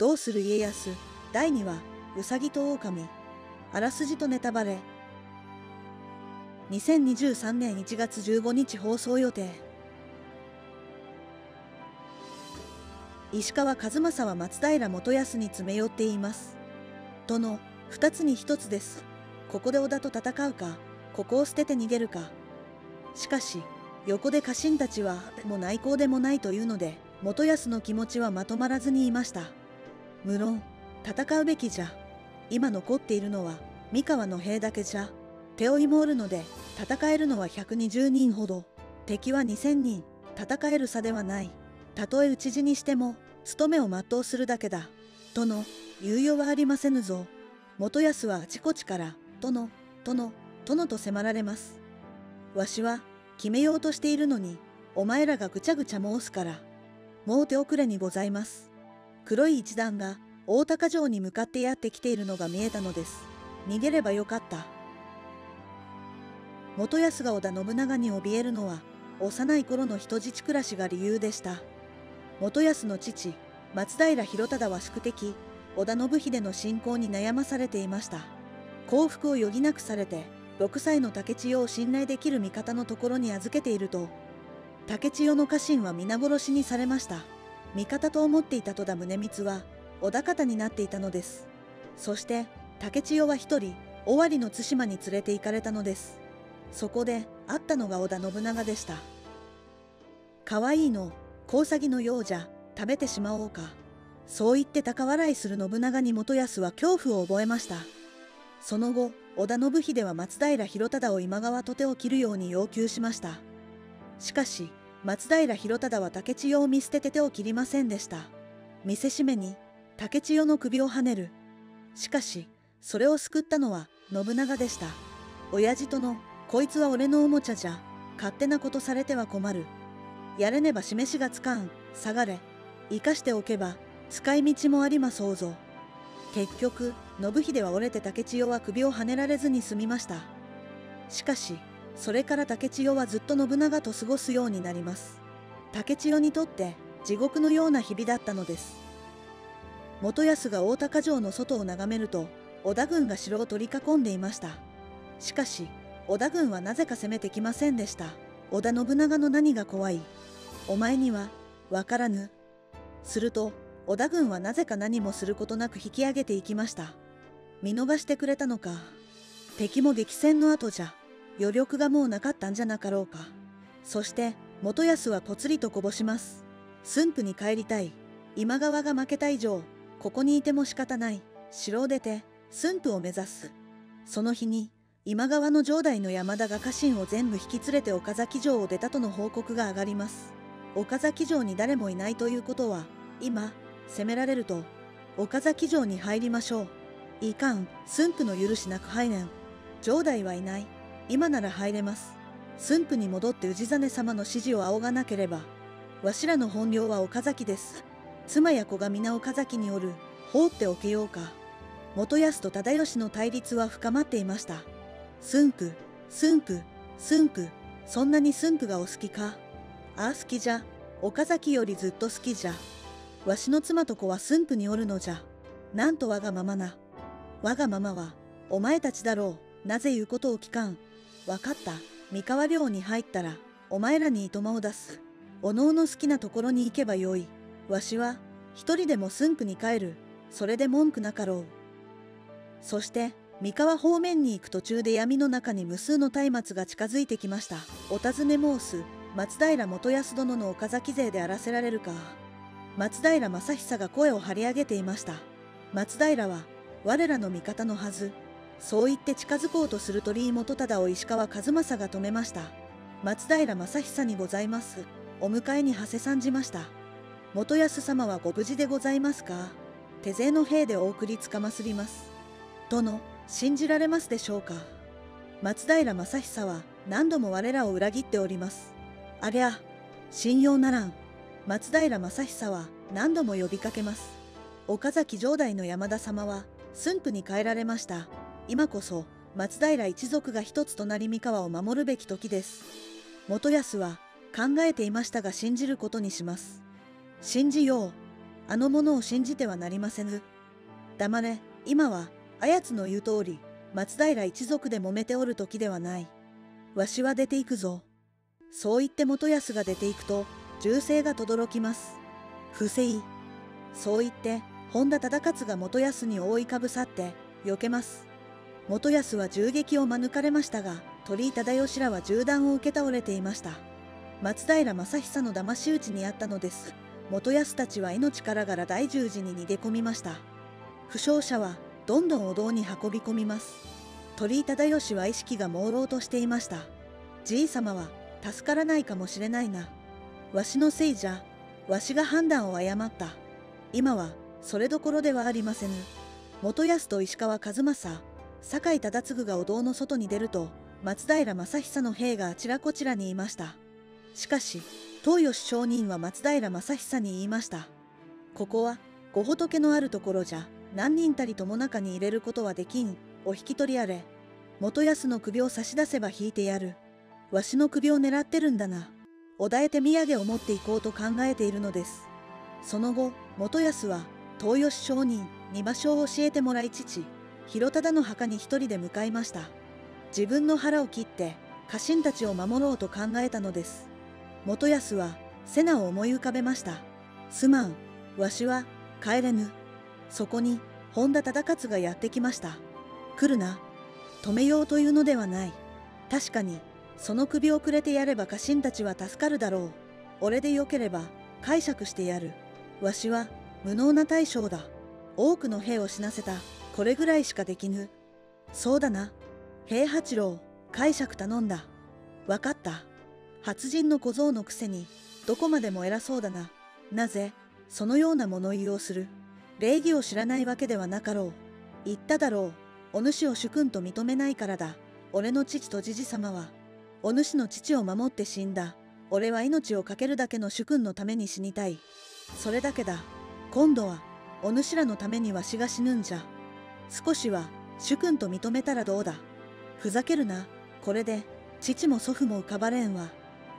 どうする家康？第2話うさぎと狼。あらすじとネタバレ。2023年1月15日放送予定。石川数正は松平元康に詰め寄っています。殿二つに一つです。ここで織田と戦うかここを捨てて逃げるか。しかし横で家臣たちはもう内向でもないというので元康の気持ちはまとまらずにいました。無論戦うべきじゃ。今残っているのは三河の兵だけじゃ。手負いもおるので戦えるのは120人ほど。敵は2000人。戦える差ではない。たとえ討ち死にしても務めを全うするだけだ。殿猶予はありませぬぞ。元康はあちこちから殿殿殿と迫られます。わしは決めようとしているのにお前らがぐちゃぐちゃ申すから。もう手遅れにございます。黒い一団が大高城に向かってやってきているのが見えたのです。逃げればよかった。元康が織田信長に怯えるのは幼い頃の人質暮らしが理由でした。元康の父松平広忠は宿敵織田信秀の信仰に悩まされていました。幸福を余儀なくされて6歳の竹千代を信頼できる味方のところに預けていると竹千代の家臣は皆殺しにされました。味方と思っていた戸田宗光は織田方になっていたのです。そして竹千代は一人尾張の対馬に連れて行かれたのです。そこで会ったのが織田信長でした。可愛いのコウサギのようじゃ食べてしまおうか。そう言って高笑いする信長に元康は恐怖を覚えました。その後織田信秀は松平広忠を今川と手を切るように要求しました。しかし松平広忠は竹千代を見捨てて手を切りませんでした。見せしめに竹千代の首をはねる。しかしそれを救ったのは信長でした。親父とのこいつは俺のおもちゃじゃ。勝手なことされては困る。やれねば示しがつかん。下がれ。生かしておけば使い道もありまそうぞ。結局信秀は折れて竹千代は首をはねられずに済みました。しかしそれから竹千代はずっと信長と過ごすようになります。竹千代にとって地獄のような日々だったのです。元康が大高城の外を眺めると織田軍が城を取り囲んでいました。しかし織田軍はなぜか攻めてきませんでした。織田信長の何が怖い？お前にはわからぬ。すると織田軍はなぜか何もすることなく引き上げていきました。見逃してくれたのか。敵も激戦の後じゃ。余力がもうなかったんじゃなかろうか。そして元康はぽつりとこぼします。駿府に帰りたい。今川が負けた以上ここにいても仕方ない。城を出て駿府を目指す。その日に今川の城代の山田が家臣を全部引き連れて岡崎城を出たとの報告が上がります。岡崎城に誰もいないということは今攻められると岡崎城に入りましょう。いかん。駿府の許しなく入れん。城代はいない。今なら入れます。駿府に戻って氏真様の指示を仰がなければわしらの本領は岡崎です。妻や子が皆岡崎におる放っておけようか。元康と忠義の対立は深まっていました。駿府駿府駿府そんなに駿府がお好きか。ああ好きじゃ。岡崎よりずっと好きじゃ。わしの妻と子は駿府におるのじゃ。なんとわがままな。わがままはお前たちだろう。なぜ言うことを聞かん。わかった。三河寮に入ったらお前らにいとまを出す。おのおの好きなところに行けばよい。わしは一人でも駿府に帰る。それで文句なかろう。そして三河方面に行く途中で闇の中に無数の松明が近づいてきました。お尋ね申す。松平元康殿の岡崎勢であらせられるか。松平正久が声を張り上げていました。松平は我らの味方のはず。そう言って近づこうとする鳥居元忠を石川数正が止めました松平正久にございますお迎えに馳せ参じました元康様はご無事でございますか？手勢の兵でお送りつかますります。殿、信じられますでしょうか？松平正久は何度も我らを裏切っております。ありゃ、信用ならん。松平正久は何度も呼びかけます。岡崎城代の山田様は駿府に帰られました。今こそ松平一族が一つとなり三河を守るべき時です。元康は考えていましたが信じることにします。信じよう。あの者を信じてはなりませぬ。黙れ、今は、あやつの言う通り、松平一族で揉めておる時ではない。わしは出ていくぞ。そう言って元康が出ていくと、銃声が轟きます。不正。そう言って、本田忠勝が元康に覆いかぶさって、避けます。元康は銃撃を免れましたが、鳥居忠義らは銃弾を受け倒れていました。松平正久の騙し討ちにあったのです。元康たちは命からがら大十字に逃げ込みました。負傷者はどんどんお堂に運び込みます。鳥居忠義は意識が朦朧としていました。じいさまは助からないかもしれないな。わしのせいじゃ、わしが判断を誤った。今はそれどころではありませぬ。元康と石川数正、酒井忠次がお堂の外に出ると、松平正久の兵があちらこちらにいました。しかし、東吉上人は松平正久に言いました。ここは、ご仏のあるところじゃ、何人たりとも中に入れることはできん。お引き取りあれ。元康の首を差し出せば引いてやる。わしの首を狙ってるんだな。おだえて土産を持っていこうと考えているのです。その後、元康は、東吉上人に場所を教えてもらい父、広忠の墓に一人で向かいました。自分の腹を切って家臣たちを守ろうと考えたのです。元康は瀬名を思い浮かべました。すまん、わしは帰れぬ。そこに本田忠勝がやってきました。来るな。止めようというのではない。確かに、その首をくれてやれば家臣たちは助かるだろう。俺でよければ解釈してやる。わしは無能な大将だ。多くの兵を死なせた。これぐらいしかできぬ。そうだな。平八郎、解釈頼んだ。わかった。発人の小僧のくせに、どこまでも偉そうだな。なぜ、そのような物言いをする。礼儀を知らないわけではなかろう。言っただろう。お主を主君と認めないからだ。俺の父とじじ様は、お主の父を守って死んだ。俺は命を懸けるだけの主君のために死にたい。それだけだ。今度は、お主らのためにわしが死ぬんじゃ。少しは、主君と認めたらどうだ。ふざけるな。これで、父も祖父も浮かばれんわ。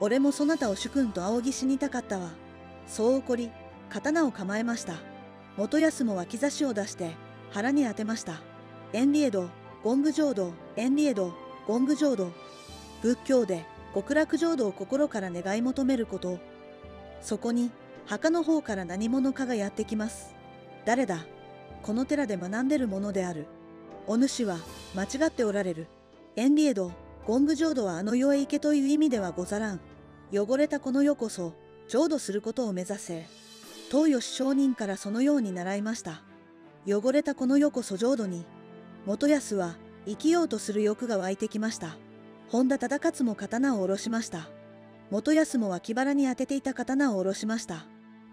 俺もそなたを主君と仰ぎ死にたかったわ。そう怒り、刀を構えました。元康も脇差しを出して、腹に当てました。エンリエド、ゴング浄土、エンリエド、ゴング浄土。仏教で極楽浄土を心から願い求めること。そこに、墓の方から何者かがやってきます。誰だ？この寺で学んでるものである。お主は間違っておられる。エンリエド、ゴング浄土はあの世へ行けという意味ではござらん。汚れたこの世こそ、浄土することを目指せ。東吉上人からそのように習いました。汚れたこの世こそ浄土に。元康は生きようとする欲が湧いてきました。本田忠勝も刀を下ろしました。元康も脇腹に当てていた刀を下ろしました。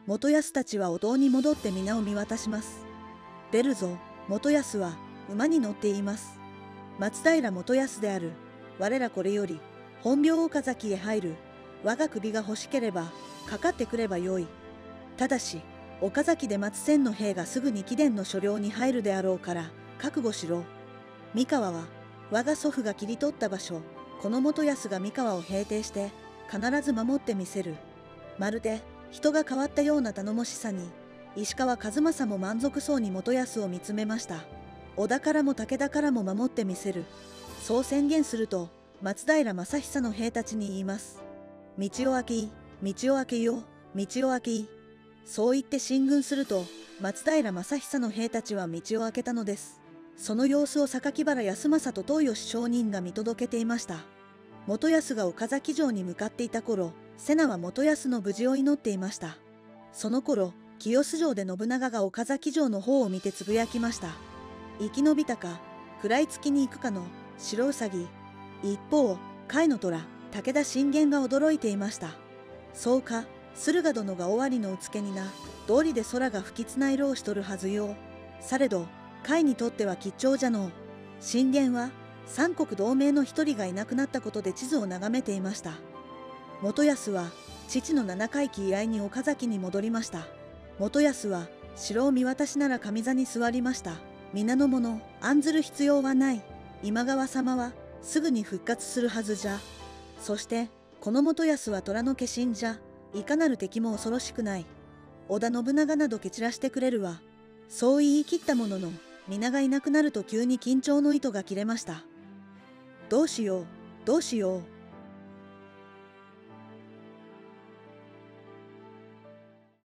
元康たちはお堂に戻って皆を見渡します。出るぞ、元康は馬に乗っています。松平元康である。我らこれより、本領岡崎へ入る。我が首が欲しければ、かかってくればよい。ただし、岡崎で待つ千の兵がすぐに貴殿の所領に入るであろうから、覚悟しろ。三河は、我が祖父が切り取った場所、この元康が三河を平定して、必ず守ってみせる。まるで、人が変わったような頼もしさに、石川数正も満足そうに元康を見つめました。織田からも武田からも守ってみせる。そう宣言すると、松平正久の兵たちに言います。道を開け、道を開けよ、道を開け。そう言って進軍すると、松平正久の兵たちは道を開けたのです。その様子を榊原康政と東吉商人が見届けていました。元康が岡崎城に向かっていた頃、瀬名は元康の無事を祈っていました。その頃、清洲城で信長が岡崎城の方を見てつぶやきました。生き延びたか、食らいつきに行くかの白うさぎ。一方、甲斐の虎、武田信玄が驚いていました。そうか、駿河殿が尾張のうつけにな、道理で空が吹きつないろうしとるはずよ。されど、甲斐にとっては吉兆じゃのう。信玄は、三国同盟の一人がいなくなったことで地図を眺めていました。元康は、父の七回忌以来に岡崎に戻りました。元康は、城を見渡しなら上座に座りました。皆の者案ずる必要はない。今川様はすぐに復活するはずじゃ。そしてこの元康は虎の化身じゃ。いかなる敵も恐ろしくない。織田信長など蹴散らしてくれるわ。そう言い切ったものの皆がいなくなると急に緊張の糸が切れました。どうしようどうしよう。